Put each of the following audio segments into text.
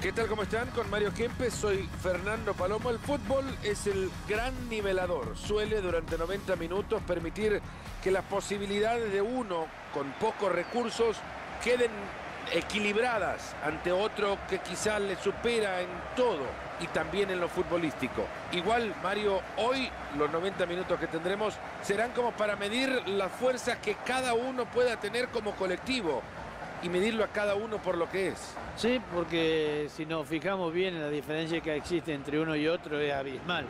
¿Qué tal? ¿Cómo están? Con Mario Kempes, soy Fernando Palomo. El fútbol es el gran nivelador. Suele durante 90 minutos permitir que las posibilidades de uno con pocos recursos queden equilibradas ante otro que quizás le supera en todo y también en lo futbolístico. Igual, Mario, hoy los 90 minutos que tendremos serán como para medir las fuerzas que cada uno pueda tener como colectivo y medirlo a cada uno por lo que es. Sí, porque si nos fijamos bien en la diferencia que existe entre uno y otro es abismal.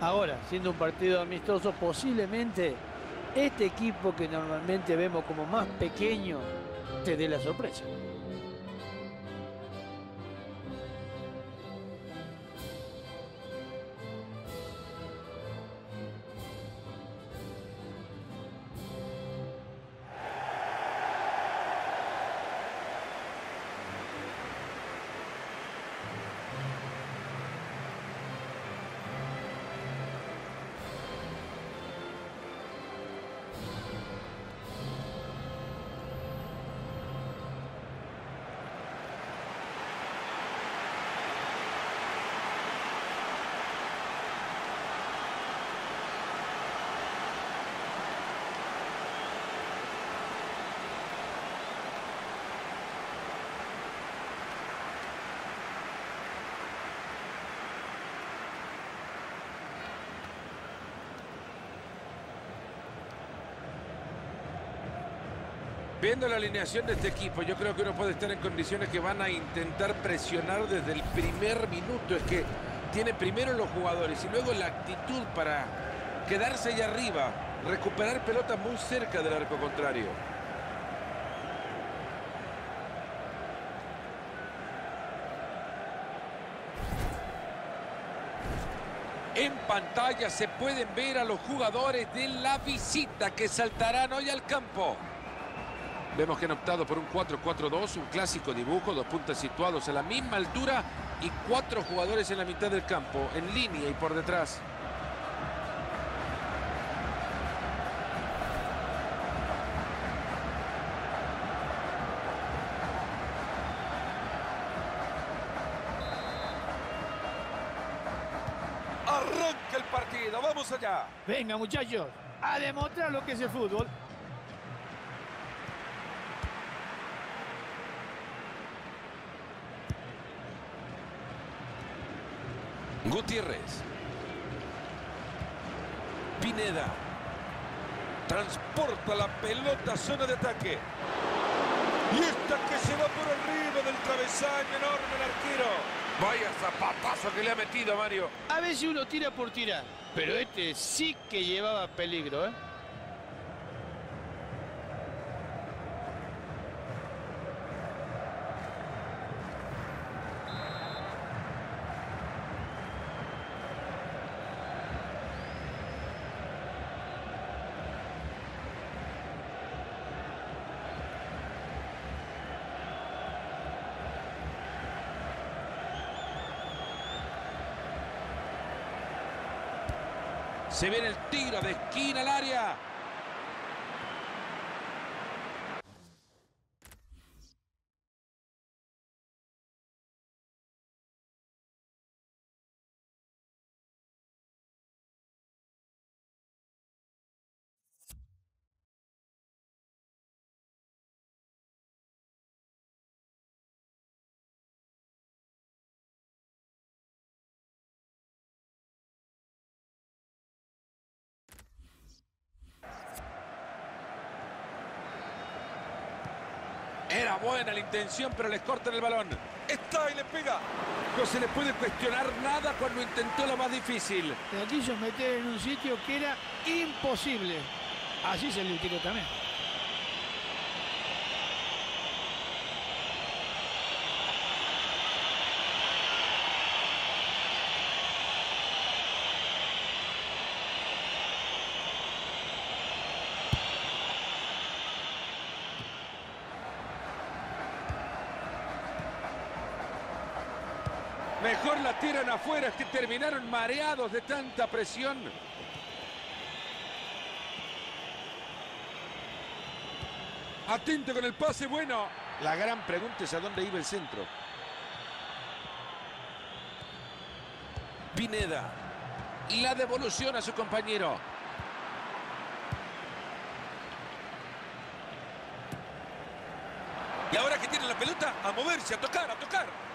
Ahora, siendo un partido amistoso, posiblemente este equipo que normalmente vemos como más pequeño te dé la sorpresa. Viendo la alineación de este equipo, yo creo que uno puede estar en condiciones que van a intentar presionar desde el primer minuto. Es que tiene primero los jugadores y luego la actitud para quedarse allá arriba, recuperar pelota muy cerca del arco contrario. En pantalla se pueden ver a los jugadores de la visita que saltarán hoy al campo. Vemos que han optado por un 4-4-2, un clásico dibujo, dos puntas situados a la misma altura y cuatro jugadores en la mitad del campo, en línea y por detrás. Arranca el partido, vamos allá. Venga muchachos, a demostrar lo que es el fútbol. Gutiérrez. Pineda. Transporta la pelota a zona de ataque. Y esta que se va por arriba del travesaño enorme el arquero. Vaya zapatazo que le ha metido Mario. A veces uno tira por tirar, pero este sí que llevaba peligro, ¿eh? Se viene el tiro de esquina al área. Era buena la intención, pero les cortan el balón. Está y le pega. No se le puede cuestionar nada cuando intentó lo más difícil. La quiso meter en un sitio que era imposible. Así se le tiró también. Mejor la tiran afuera, es que terminaron mareados de tanta presión. Atento con el pase bueno. La gran pregunta es a dónde iba el centro. Pineda. La devolución a su compañero. Y ahora que tiene la pelota, a moverse, a tocar, a tocar.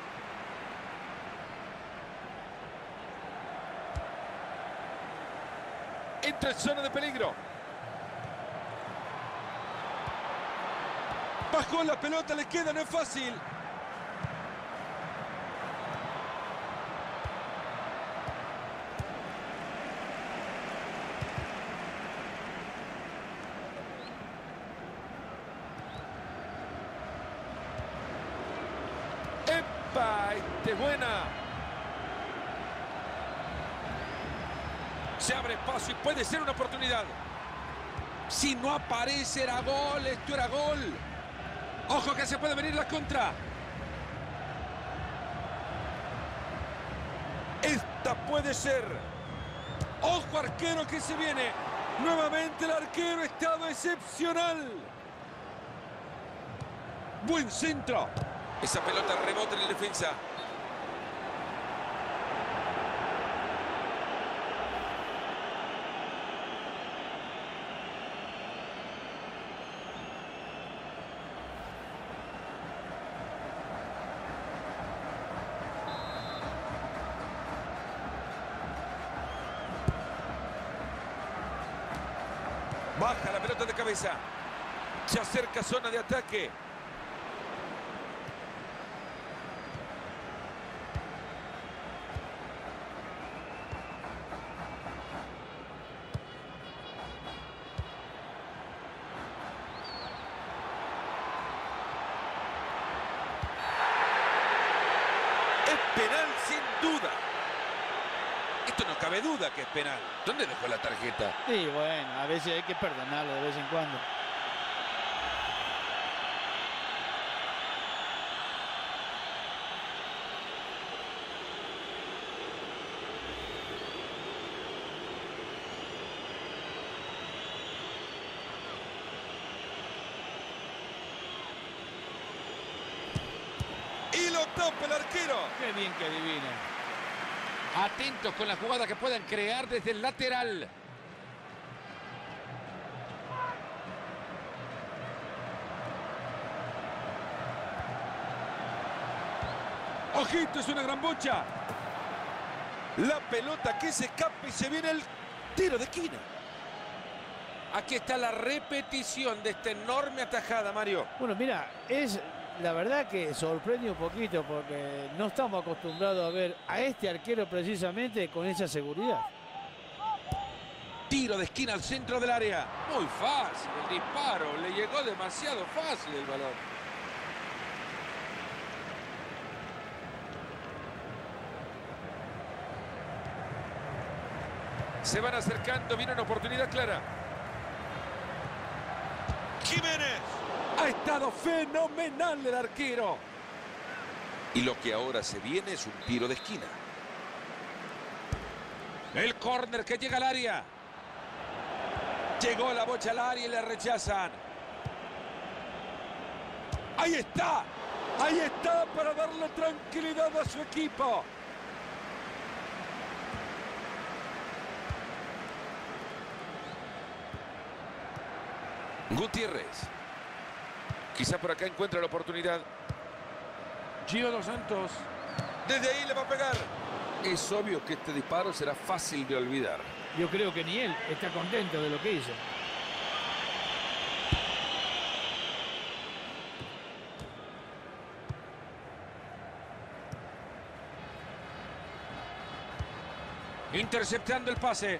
Entra en zona de peligro. Bajó la pelota, le queda, no es fácil. ¡Epa! Este es buena. Se abre espacio y puede ser una oportunidad. Si no aparece, era gol. Esto era gol. Ojo que se puede venir la contra. Esta puede ser. Ojo arquero que se viene. Nuevamente el arquero estado excepcional. Buen centro. Esa pelota rebota en la defensa. Baja la pelota de cabeza. Se acerca zona de ataque. Es penal sin duda. Esto no cabe duda que es penal. ¿Dónde dejó la tarjeta? Y bueno, a veces hay que perdonarlo de vez en cuando. Y lo tapa el arquero. Qué bien que adivina. Atentos con la jugada que puedan crear desde el lateral. Ojito, es una gran bocha. La pelota que se escapa y se viene el tiro de esquina. Aquí está la repetición de esta enorme atajada, Mario. Bueno, mira, es la verdad que sorprende un poquito porque no estamos acostumbrados a ver a este arquero precisamente con esa seguridad. Tiro de esquina al centro del área. Muy fácil el disparo. Le llegó demasiado fácil el balón. Se van acercando. Viene una oportunidad clara. Jiménez. Ha estado fenomenal el arquero. Y lo que ahora se viene es un tiro de esquina. El córner que llega al área. Llegó la bocha al área y le rechazan. Ahí está. Ahí está para darle tranquilidad a su equipo. Gutiérrez. Quizá por acá encuentra la oportunidad. Gio Dos Santos. Desde ahí le va a pegar. Es obvio que este disparo será fácil de olvidar. Yo creo que ni él está contento de lo que hizo. Interceptando el pase.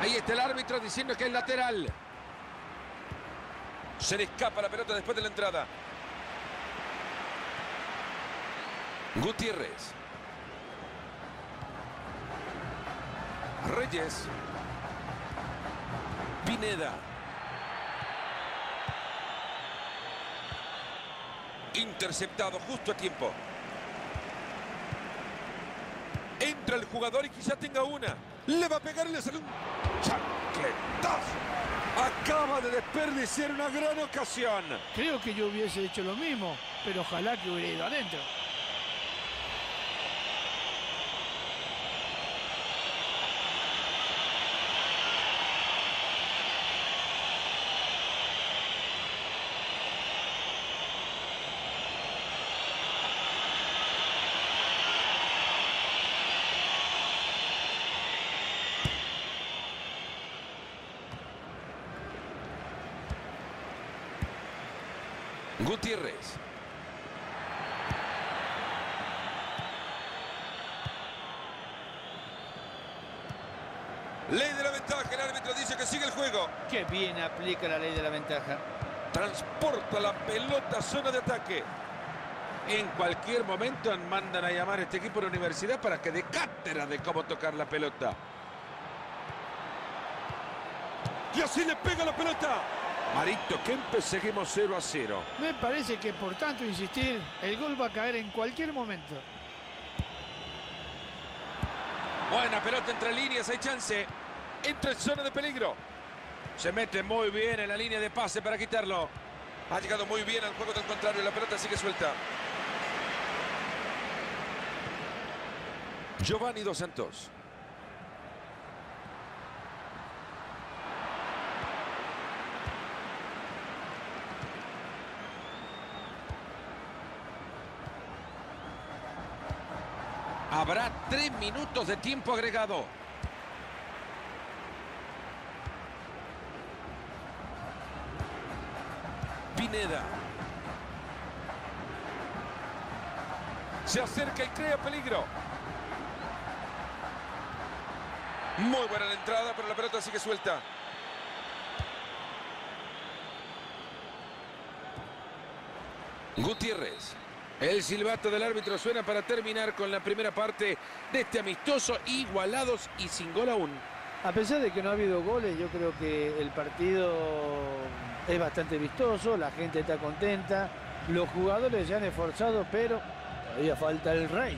Ahí está el árbitro diciendo que es lateral. Se le escapa la pelota después de la entrada. Gutiérrez. Reyes. Pineda. Interceptado justo a tiempo. Entra el jugador y quizá tenga una. Le va a pegar y le sale un Acaba de desperdiciar una gran ocasión. Creo que yo hubiese hecho lo mismo, pero ojalá que hubiera ido adentro. Gutiérrez. Ley de la ventaja, el árbitro dice que sigue el juego. Qué bien aplica la ley de la ventaja. Transporta la pelota a zona de ataque. En cualquier momento mandan a llamar a este equipo de la universidad para que dé cátedra de cómo tocar la pelota. Y así le pega la pelota. Marito Kempes, seguimos 0 a 0. Me parece que por tanto insistir, el gol va a caer en cualquier momento. Buena pelota entre líneas, hay chance. Entra en zona de peligro. Se mete muy bien en la línea de pase para quitarlo. Ha llegado muy bien al juego del contrario. La pelota sigue suelta. Giovanni Dos Santos. Minutos de tiempo agregado. Pineda. Se acerca y crea peligro. Muy buena la entrada, pero la pelota sigue suelta. Gutiérrez. El silbato del árbitro suena para terminar con la primera parte de este amistoso, igualados y sin gol aún. A pesar de que no ha habido goles, yo creo que el partido es bastante vistoso, la gente está contenta, los jugadores se han esforzado, pero todavía falta el rey.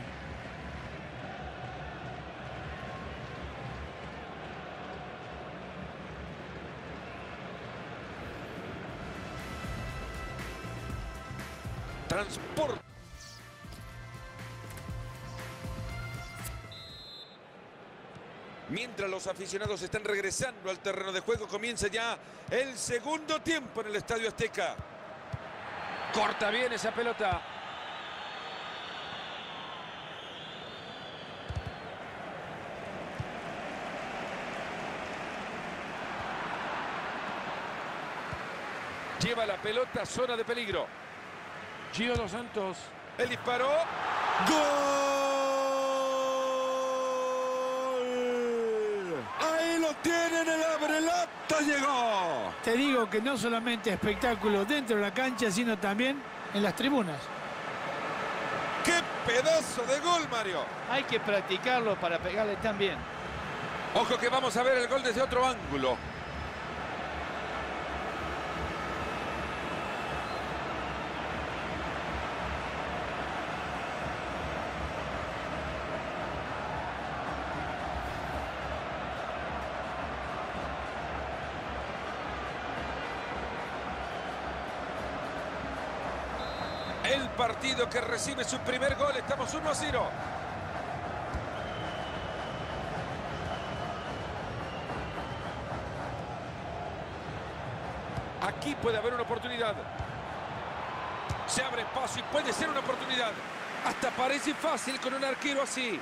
Transporte. Mientras los aficionados están regresando al terreno de juego, comienza ya el segundo tiempo en el Estadio Azteca. Corta bien esa pelota. Lleva la pelota a zona de peligro. Gio Dos Santos. El disparo. ¡Gol! Ahí lo tienen, el abrelata llegó. Te digo que no solamente espectáculo dentro de la cancha, sino también en las tribunas. ¡Qué pedazo de gol, Mario! Hay que practicarlo para pegarle tan bien. Ojo que vamos a ver el gol desde otro ángulo. Partido que recibe su primer gol. Estamos 1 a 0. Aquí puede haber una oportunidad. Se abre espacio y puede ser una oportunidad. Hasta parece fácil con un arquero así.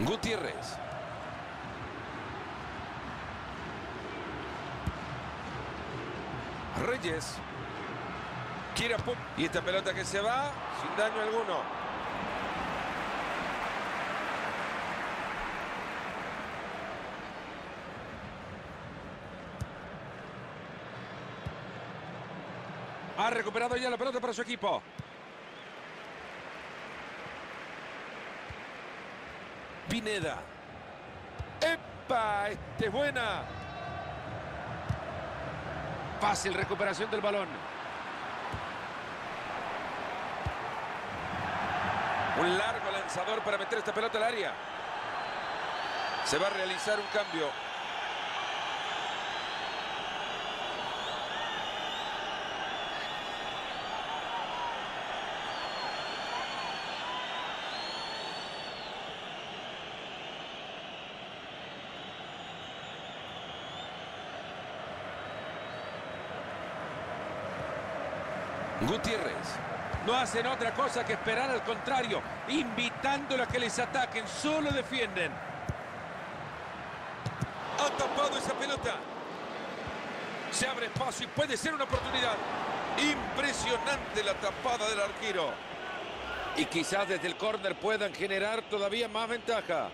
Gutiérrez. Reyes. Quiere apu- Y esta pelota que se va sin daño alguno. Ha recuperado ya la pelota para su equipo. Pineda. ¡Epa! ¡Este es buena! Fácil recuperación del balón. Un largo lanzador para meter esta pelota al área. Se va a realizar un cambio. Gutiérrez. No hacen otra cosa que esperar al contrario, invitándolo a que les ataquen, solo defienden. Ha tapado esa pelota. Se abre espacio y puede ser una oportunidad. Impresionante la tapada del arquero. Y quizás desde el córner puedan generar todavía más ventaja.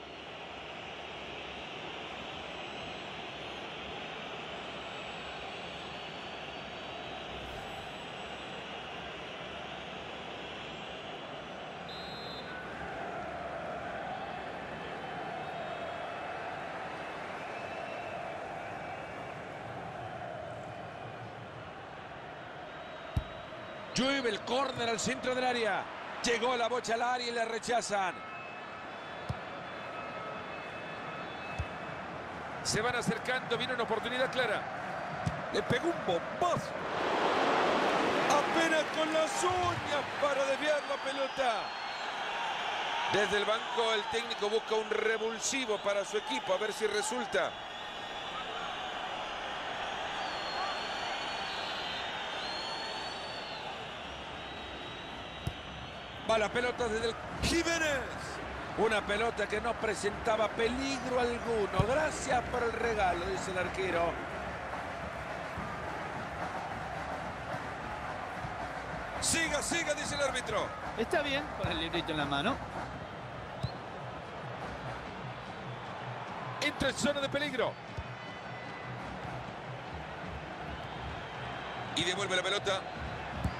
Llueve el córner al centro del área. Llegó la bocha al área y la rechazan. Se van acercando, viene una oportunidad clara. Le pegó un bombazo. Apenas con las uñas para desviar la pelota. Desde el banco el técnico busca un revulsivo para su equipo, a ver si resulta. Va la pelota desde el... Jiménez. Una pelota que no presentaba peligro alguno. Gracias por el regalo, dice el arquero. Siga, siga, dice el árbitro. Está bien con el librito en la mano. Entra en zona de peligro. Y devuelve la pelota.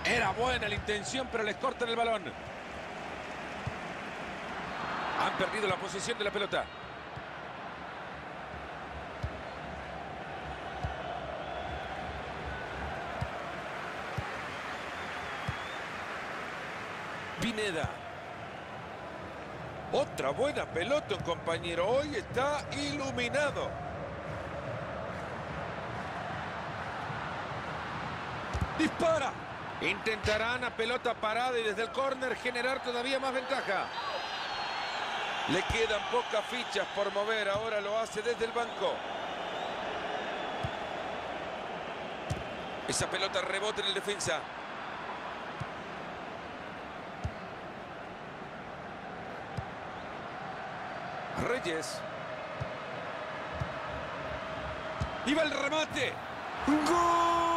Era buena la intención, pero les cortan el balón. Han perdido la posición de la pelota. Pineda. Otra buena pelota, compañero. Hoy está iluminado. Dispara. Intentarán a pelota parada y desde el córner generar todavía más ventaja. Le quedan pocas fichas por mover. Ahora lo hace desde el banco. Esa pelota rebota en el defensa. Reyes. Y va el remate. ¡Gol!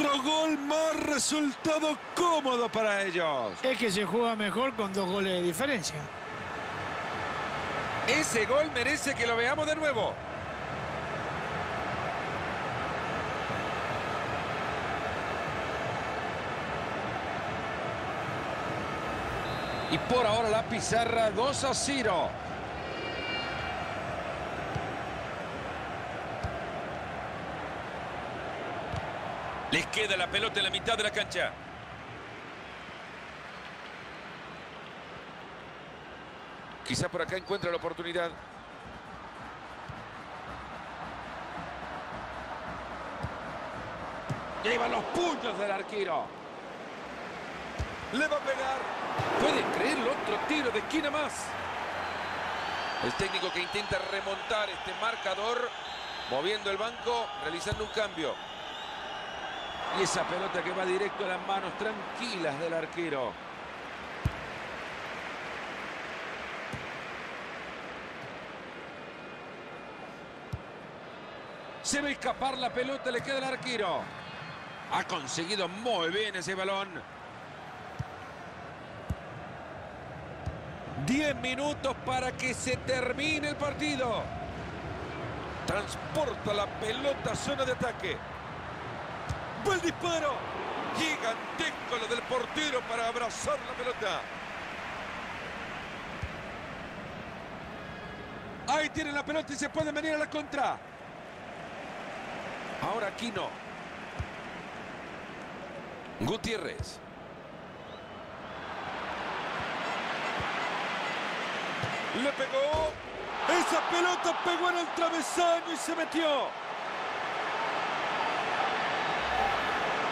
Otro gol más resultado cómodo para ellos. Es que se juega mejor con dos goles de diferencia. Ese gol merece que lo veamos de nuevo. Y por ahora la pizarra 2 a 0. Les queda la pelota en la mitad de la cancha. Quizá por acá encuentra la oportunidad. Llevan los puños del arquero. Le va a pegar. ¿Pueden creerlo? Otro tiro de esquina más. El técnico que intenta remontar este marcador, moviendo el banco, realizando un cambio. Y esa pelota que va directo a las manos tranquilas del arquero. Se ve escapar la pelota, le queda el arquero. Ha conseguido muy bien ese balón. 10 minutos para que se termine el partido. Transporta la pelota a zona de ataque. Buen disparo. Gigantesco lo del portero para abrazar la pelota. Ahí tienen la pelota y se pueden venir a la contra. Ahora Aquino. Gutiérrez. Le pegó. Esa pelota pegó en el travesaño y se metió.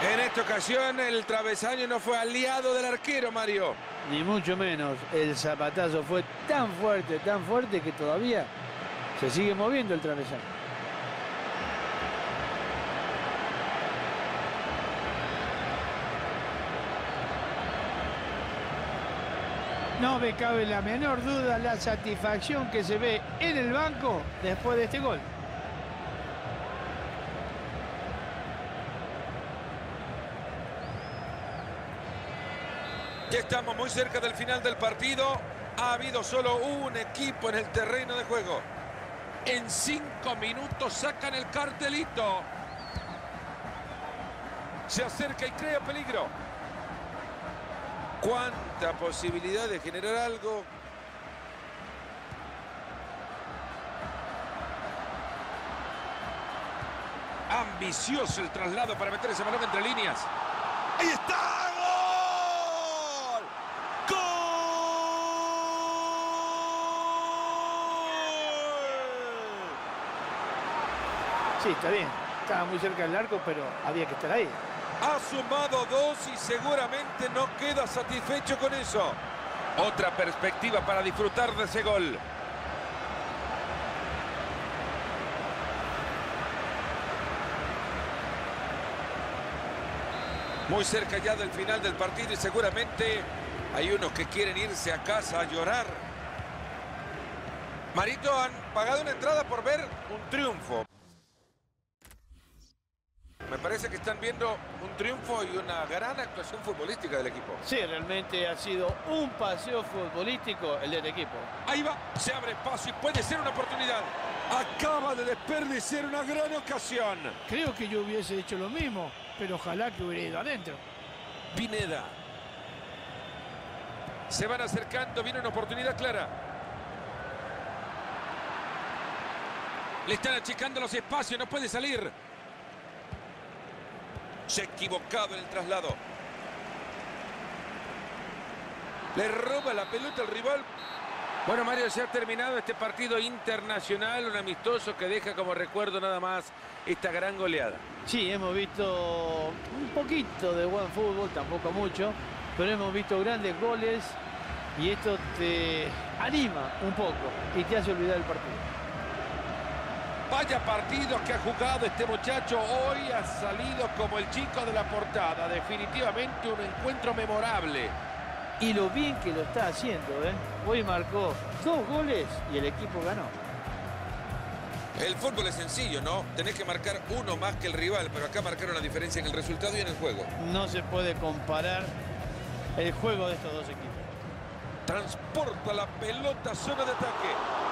En esta ocasión el travesaño no fue aliado del arquero, Mario. Ni mucho menos. El zapatazo fue tan fuerte, tan fuerte que todavía se sigue moviendo el travesaño. No me cabe la menor duda la satisfacción que se ve en el banco después de este gol. Ya estamos muy cerca del final del partido. Ha habido solo un equipo en el terreno de juego. En cinco minutos sacan el cartelito. Se acerca y crea peligro. Cuánta posibilidad de generar algo. Ambicioso el traslado para meter ese balón entre líneas. ¡Ahí está! Sí, está bien. Estaba muy cerca del arco, pero había que estar ahí. Ha sumado dos y seguramente no queda satisfecho con eso. Otra perspectiva para disfrutar de ese gol. Muy cerca ya del final del partido y seguramente hay unos que quieren irse a casa a llorar. Marito, han pagado una entrada por ver un triunfo. Parece que están viendo un triunfo y una gran actuación futbolística del equipo. Sí, realmente ha sido un paseo futbolístico el del equipo. Ahí va, se abre espacio y puede ser una oportunidad. Acaba de desperdiciar una gran ocasión. Creo que yo hubiese hecho lo mismo, pero ojalá que hubiera ido adentro. Pineda. Se van acercando, viene una oportunidad clara. Le están achicando los espacios, no puede salir. Se ha equivocado en el traslado. Le roba la pelota al rival. Bueno, Mario, se ha terminado este partido internacional, un amistoso que deja como recuerdo nada más esta gran goleada. Sí, hemos visto un poquito de buen fútbol, tampoco mucho, pero hemos visto grandes goles y esto te anima un poco y te hace olvidar el partido. Vaya partidos que ha jugado este muchacho. Hoy ha salido como el chico de la portada. Definitivamente un encuentro memorable. Y lo bien que lo está haciendo, ¿eh? Hoy marcó dos goles y el equipo ganó. El fútbol es sencillo, ¿no? Tenés que marcar uno más que el rival, pero acá marcaron la diferencia en el resultado y en el juego. No se puede comparar el juego de estos dos equipos. Transporta la pelota, zona de ataque.